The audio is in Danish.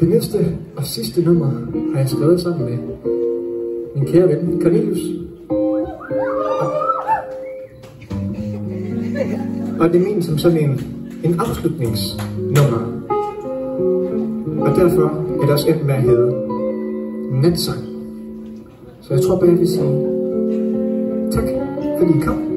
Det næste og sidste nummer har jeg skrevet sammen med min kære ven Cornelius. Og det er ment som sådan en, en afslutningsnummer. Og derfor er der også endt med at hedde Natsang. Så jeg tror bare, jeg vil sige tak, fordi I kom.